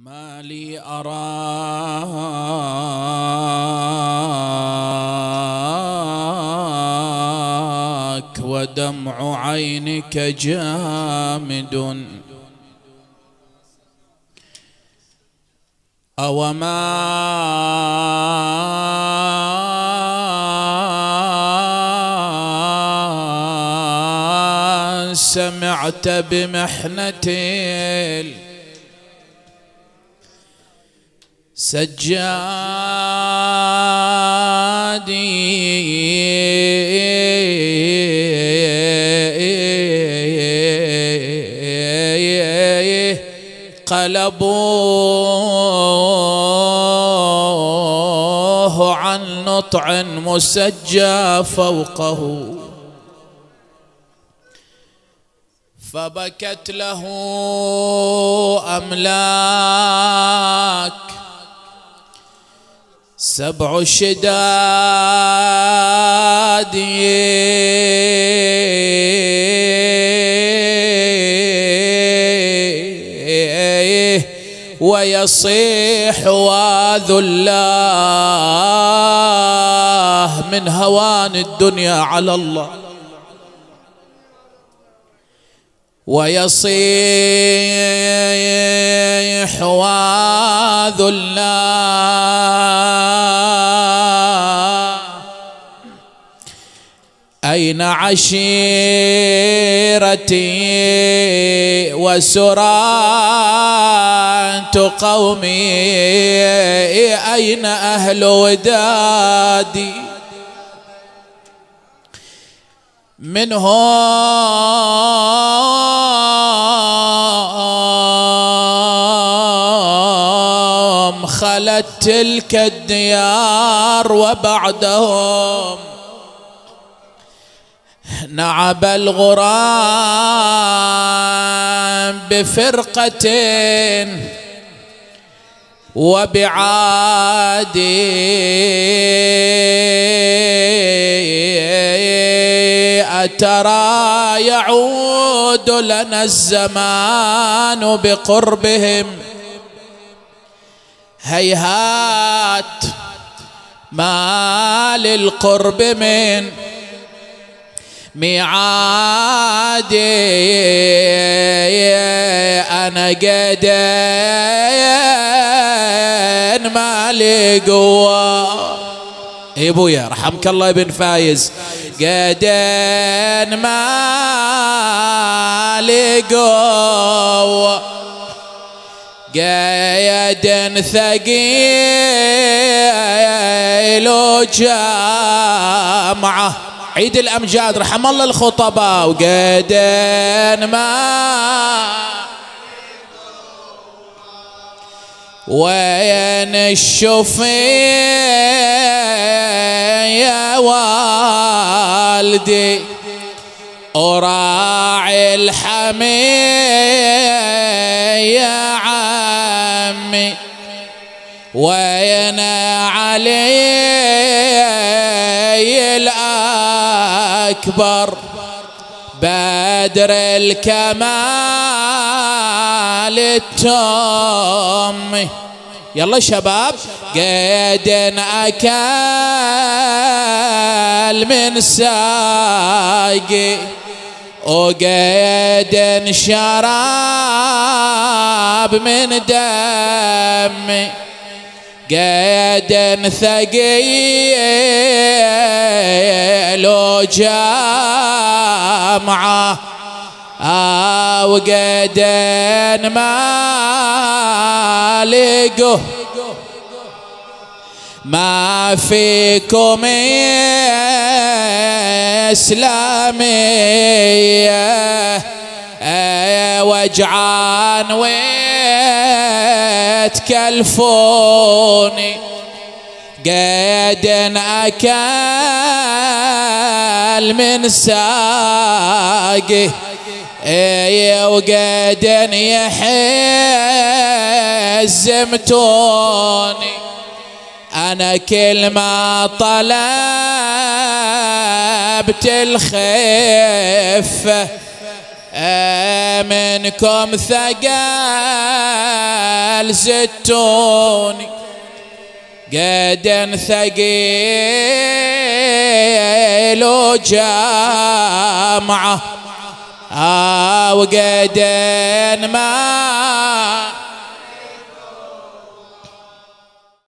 ما لي أراك ودمع عينك جامد. أو ما سمعت بمحنة سجادي قلبوه عن نطع مسجى فوقه فبكت له أملاك سبع شداد ويصيح واذو الله من هوان الدنيا على الله. ويصيح واذو الله أين عشيرتي وسرات قومي أين أهل ودادي؟ منهم خلت تلك الديار وبعدهم نعب الغرام بفرقة وبعادي أترى يعود لنا الزمان بقربهم. هيهات ما للقرب من ميعادي أنا قدين ما لي قوة. يا ابويا رحمك الله يا بن فايز. قدين ما لي قوة. قيد ثقيل وجامعة. عيد الأمجاد رحم الله الخطباء وقدين ما وين الشفي يا والدي؟ أراعي الحمي يا عمي. وين علي؟ الأكبر بدر الكمال التام. يلا شباب قيد أكل من ساقي وقيد شراب من دمي. قيد ثقيل وجامعه آه وقيدين ما لقوه ما فيكم إسلامية وجعان ويتكلفوني قيد أكل من ساقي. وقيد يحزمتوني أنا كل ما طلبت الخفة منكم ثقل الزتوني قد ثقيل وجامعة. آه وقد ما